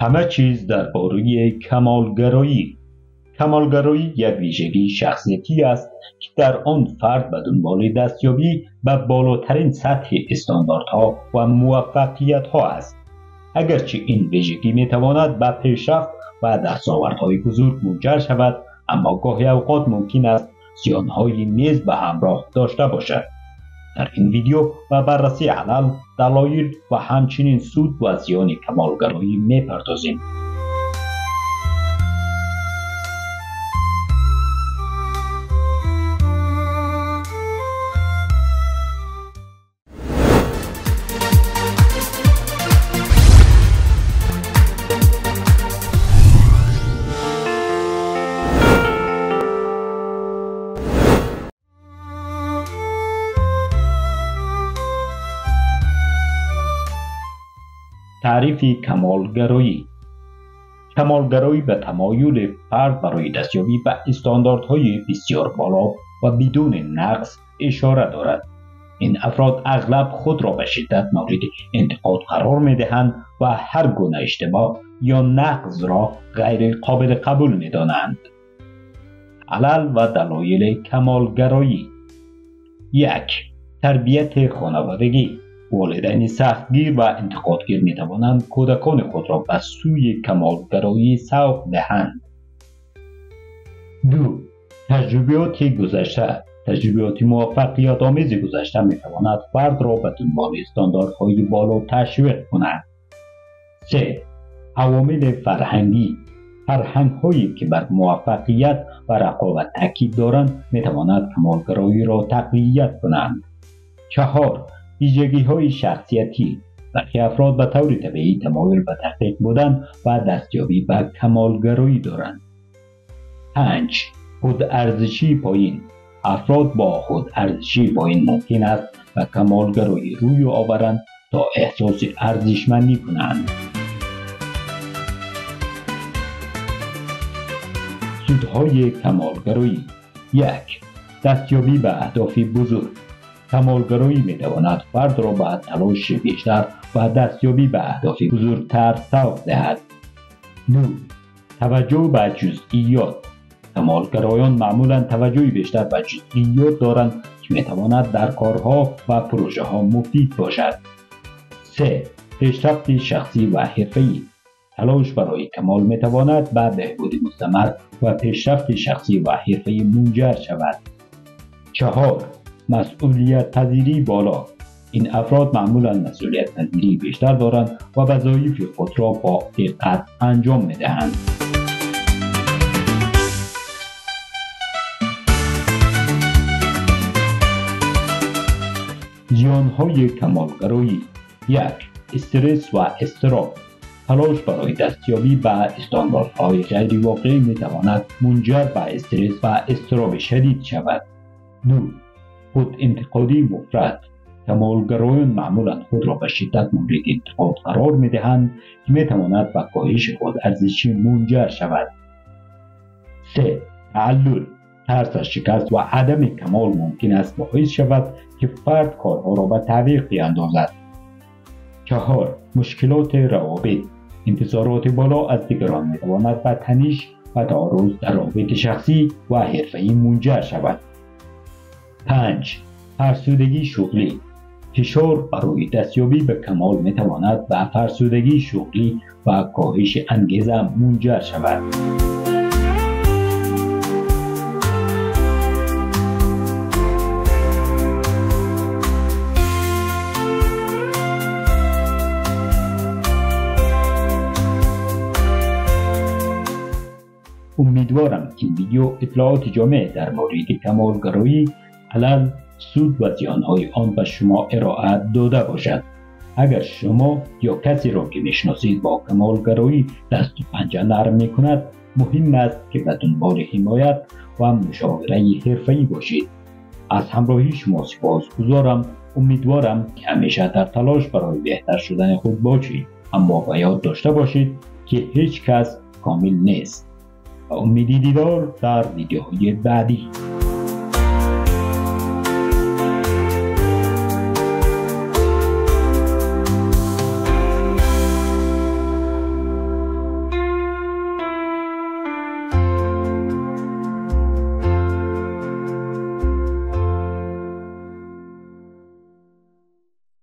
همه چیز درباره کمالگرایی. کمالگرایی یک ویژگی شخصیتی است که در آن فرد به دنبال دستیابی به بالاترین سطح استانداردها و موفقیتها است. اگرچه این ویژگی می‌تواند به پیشرفت و دستاوردهای بزرگ منجر شود اما گاهی اوقات ممکن است زیانهایی نیز به همراه داشته باشد. در این ویدیو و بررسی علل دلایل و همچنین سود و زیان کمالگرایی می‌پردازیم. تعریف کمالگرایی. کمالگرایی به تمایل فرد برای دستیابی به استانداردهای بسیار بالا و بدون نقص اشاره دارد. این افراد اغلب خود را به شدت مورد انتقاد قرار می دهند و هر گونه اشتباه یا نقض را غیر قابل قبول می دانند. علل و دلایل کمالگرایی. یک تربیت خانوادگی. والدین سختگیر و انتقادگیر می توانند کودکان خود را به سوی کمالگرایی سوق دهند. دو تجربیات گذشته تجربیات موفقیت آمیز گذشته می تواند فرد را به دنبال استانداردهای بالا تشویق کند. 3. عوامل فرهنگی فرهنگ هایی که بر موفقیت و رقابت تاکید دارند می تواند کمالگرایی را تقویت کنند. چهار ویژگی های شخصیتی برخی افراد به طور طبیعی تمایل به تحقیق بودن و دستیابی به کمالگرایی دارند. 5 خود ارزشی پایین. افراد با خود ارزشی پایین ممکن است به کمالگرایی روی آورند تا احساس ارزشمندی کنند. سودهای کمالگرایی. یک دستیابی به اهداف بزرگ. کمالگرایی می تواند فرد را به تلاش بیشتر و دستیابی به اهداف بزرگتر سوق دهد دو توجه به جزئیات کمالگرایان معمولا توجهی بیشتر به جزئیات دارند که می تواند در کارها و پروژه ها مفید باشد 3. پیشرفت شخصی و حرفه‌ای تلاش برای کمال می تواند به بهبود مستمر و پیشرفت شخصی و حرفه‌ای منجر شود 4. مسئولیت پذیری بالا این افراد معمولا مسئولیت پذیری بیشتر دارند و وظایف خود را با دقت انجام می دهند. های کمالگرایی یک استرس و استراب تلاش برای دستیابی به استانداردهای غیر واقعی می تواند منجر به استرس و استراب شدید شود دو خود انتقادی مفرد. کمالگرایان معمولا خود را به شدت مورد انتقاد قرار می دهند که می تواند به کاهش خود ارزشی منجر شود. 3. تعلل ترس از شکست و عدم کمال ممکن است باعث شود که فرد کارها را به تعویق بیاندازد. چهار مشکلات روابط. انتظارات بالا از دیگران می‌تواند به تنش و تعارض در رابط شخصی و حرفهای منجر شود. 5. فرسودگی شغلی فشار برای دستیابی به کمال می تواند به فرسودگی شغلی و کاهش انگیزه منجر شود. امیدوارم این ویدیو اطلاعات جامع در مورد کمالگرایی علل سود و زیانهای آن به شما ارائه داده باشد. اگر شما یا کسی را که می‌شناسید با کمالگرایی دست و پنجه نرم می کند مهم است که به دنبال حمایت و مشاوره حرفه‌ای باشید. از همراهی شما سپاس گذارم. امیدوارم که همیشه در تلاش برای بهتر شدن خود باشید. اما با یاد داشته باشید که هیچ کس کامل نیست. و امیدی دیدار در ویدیوهای بعدی.